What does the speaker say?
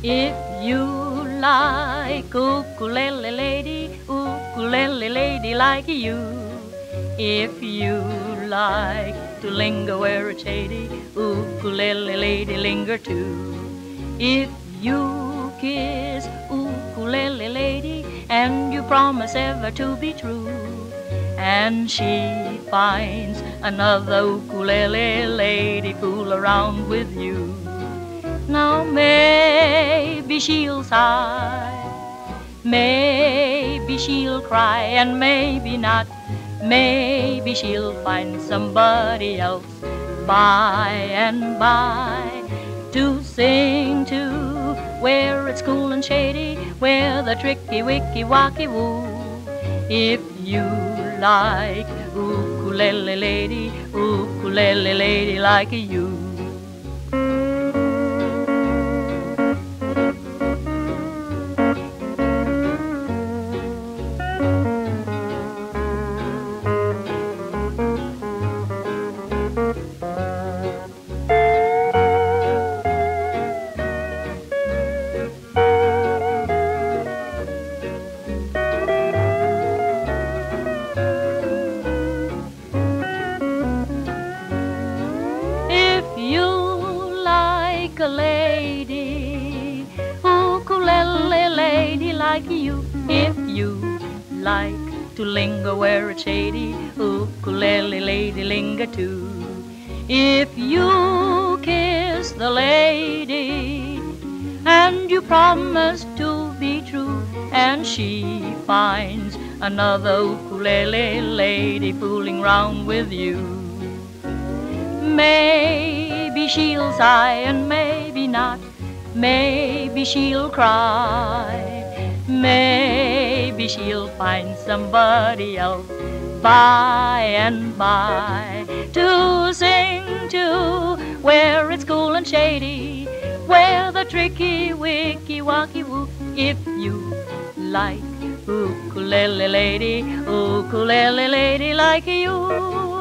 If you like ukulele lady, ukulele lady like you. If you like to linger where it's shady, ukulele lady linger too. If you kiss ukulele lady and you promise ever to be true, and she finds another ukulele lady fool around with you. Now maybe she'll sigh, maybe she'll cry, and maybe not. Maybe she'll find somebody else by and by to sing to, where it's cool and shady, where the tricky wicky wacky woo. If you like ukulele lady, ukulele lady like you. Like a lady, ukulele lady like you. If you like to linger where it's shady, ukulele lady linger too. If you kiss the lady and you promise to be true, and she finds another ukulele lady fooling round with you. Maybe she'll sigh and maybe not. Maybe she'll cry. Maybe she'll find somebody else by and by to sing to where it's cool and shady, where the tricky wicky wacky woo. If you like ukulele lady, ukulele lady like you.